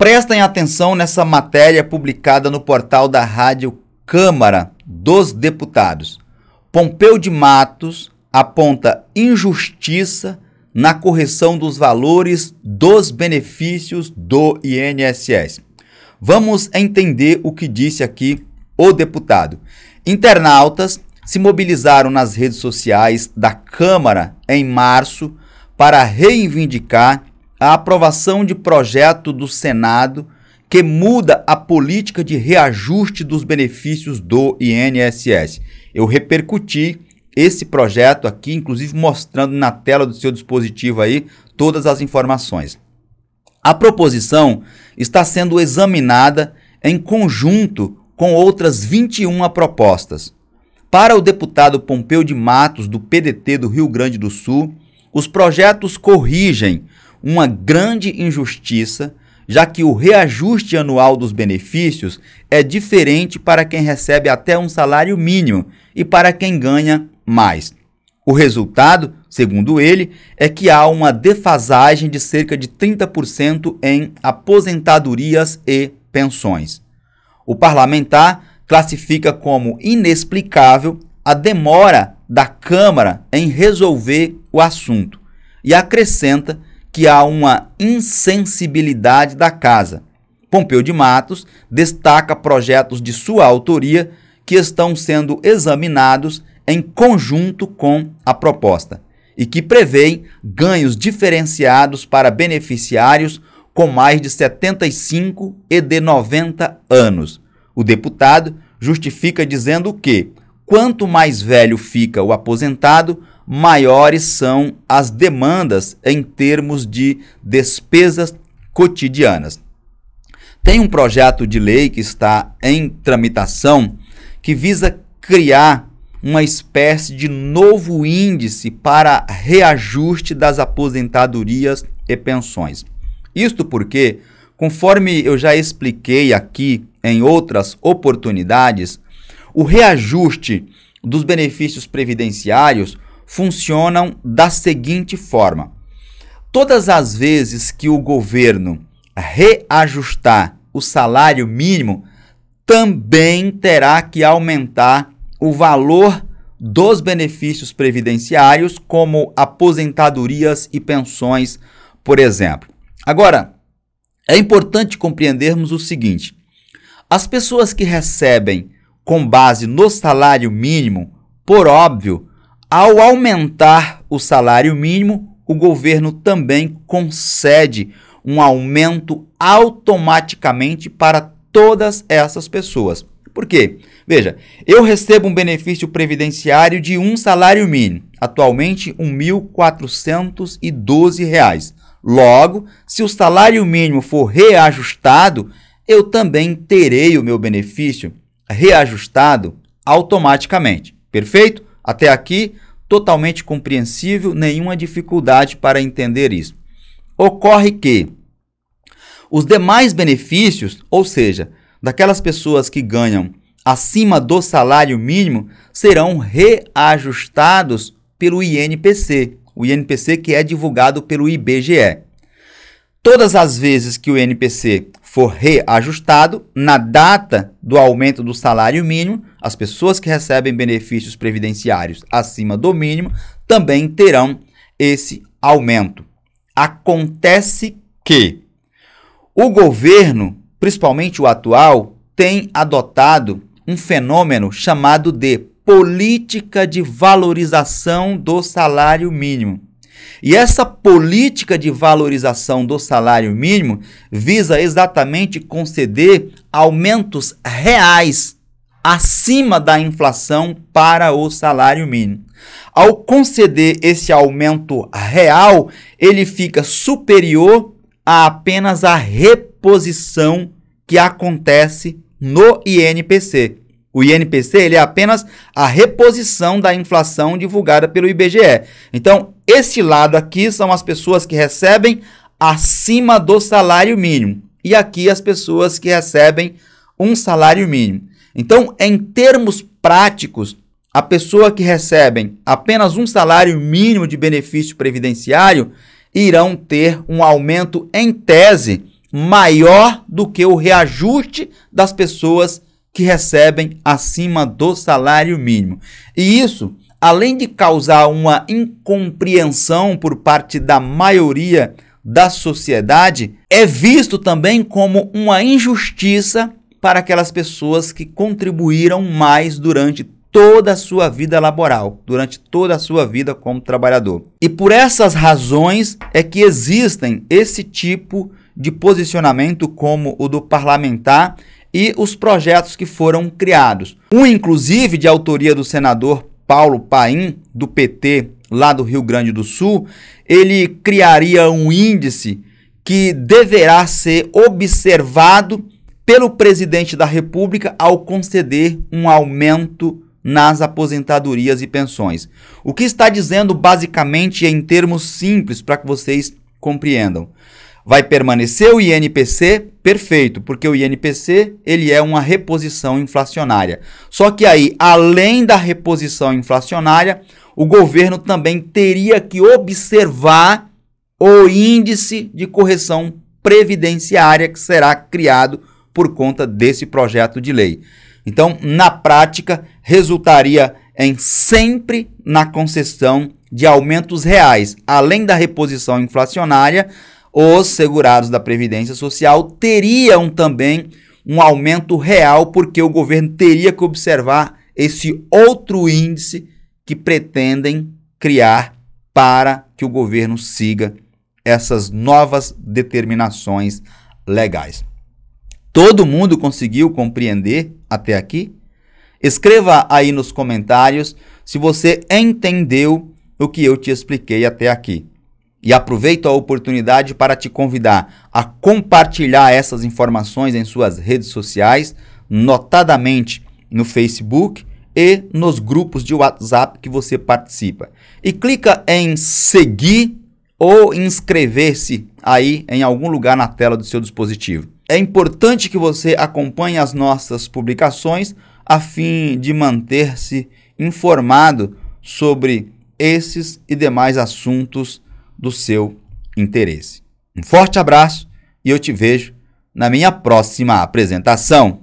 Prestem atenção nessa matéria publicada no portal da Rádio Câmara dos Deputados. Pompeu de Matos aponta injustiça na correção dos valores dos benefícios do INSS. Vamos entender o que disse aqui o deputado. Internautas se mobilizaram nas redes sociais da Câmara em março para reivindicar a aprovação de projeto do Senado que muda a política de reajuste dos benefícios do INSS. Eu repercuti esse projeto aqui, inclusive mostrando na tela do seu dispositivo aí todas as informações. A proposição está sendo examinada em conjunto com outras 21 propostas. Para o deputado Pompeu de Matos, do PDT do Rio Grande do Sul, os projetos corrigem uma grande injustiça, já que o reajuste anual dos benefícios é diferente para quem recebe até um salário mínimo e para quem ganha mais. O resultado, segundo ele, é que há uma defasagem de cerca de 30% em aposentadorias e pensões. O parlamentar classifica como inexplicável a demora da Câmara em resolver o assunto e acrescenta que há uma insensibilidade da Casa. Pompeu de Matos destaca projetos de sua autoria que estão sendo examinados em conjunto com a proposta e que prevê ganhos diferenciados para beneficiários com mais de 75 e de 90 anos. O deputado justifica dizendo que, quanto mais velho fica o aposentado, maiores são as demandas em termos de despesas cotidianas. Tem um projeto de lei que está em tramitação que visa criar uma espécie de novo índice para reajuste das aposentadorias e pensões. Isto porque, conforme eu já expliquei aqui em outras oportunidades, o reajuste dos benefícios previdenciários funcionam da seguinte forma: todas as vezes que o governo reajustar o salário mínimo, também terá que aumentar o valor dos benefícios previdenciários, como aposentadorias e pensões, por exemplo. Agora, é importante compreendermos o seguinte: as pessoas que recebem com base no salário mínimo, por óbvio, ao aumentar o salário mínimo, o governo também concede um aumento automaticamente para todas essas pessoas. Por quê? Veja, eu recebo um benefício previdenciário de um salário mínimo, atualmente R$ 1.412. Logo, se o salário mínimo for reajustado, eu também terei o meu benefício reajustado automaticamente. Perfeito? Até aqui, totalmente compreensível, nenhuma dificuldade para entender isso. Ocorre que os demais benefícios, ou seja, daquelas pessoas que ganham acima do salário mínimo, serão reajustados pelo INPC, o INPC que é divulgado pelo IBGE. Todas as vezes que o INPC for reajustado, na data do aumento do salário mínimo, as pessoas que recebem benefícios previdenciários acima do mínimo também terão esse aumento. Acontece que o governo principalmente o atual, tem adotado um fenômeno chamado de política de valorização do salário mínimo. E essa política de valorização do salário mínimo visa exatamente conceder aumentos reais acima da inflação para o salário mínimo. Ao conceder esse aumento real, ele fica superior a apenas a reposição que acontece no INPC. O INPC ele é apenas a reposição da inflação divulgada pelo IBGE. Então, esse lado aqui são as pessoas que recebem acima do salário mínimo. E aqui as pessoas que recebem um salário mínimo. Então, em termos práticos, a pessoa que recebe apenas um salário mínimo de benefício previdenciário irão ter um aumento em tese maior do que o reajuste das pessoas que recebem acima do salário mínimo. E isso, além de causar uma incompreensão por parte da maioria da sociedade, é visto também como uma injustiça para aquelas pessoas que contribuíram mais durante toda a sua vida laboral, durante toda a sua vida como trabalhador. E por essas razões é que existem esse tipo de posicionamento como o do parlamentar e os projetos que foram criados. Um inclusive de autoria do senador Paulo Paim, do PT, lá do Rio Grande do Sul, ele criaria um índice que deverá ser observado pelo presidente da República ao conceder um aumento nas aposentadorias e pensões. O que está dizendo basicamente em termos simples para que vocês compreendam. Vai permanecer o INPC? Perfeito, porque o INPC ele é uma reposição inflacionária. Só que aí, além da reposição inflacionária, o governo também teria que observar o índice de correção previdenciária que será criado por conta desse projeto de lei. Então, na prática, resultaria em sempre na concessão de aumentos reais, além da reposição inflacionária, os segurados da Previdência Social teriam também um aumento real, porque o governo teria que observar esse outro índice que pretendem criar para que o governo siga essas novas determinações legais. Todo mundo conseguiu compreender até aqui? Escreva aí nos comentários se você entendeu o que eu te expliquei até aqui. E aproveito a oportunidade para te convidar a compartilhar essas informações em suas redes sociais, notadamente no Facebook e nos grupos de WhatsApp que você participa. E clica em seguir ou inscrever-se aí em algum lugar na tela do seu dispositivo. É importante que você acompanhe as nossas publicações a fim de manter-se informado sobre esses e demais assuntos do seu interesse. Um forte abraço e eu te vejo na minha próxima apresentação.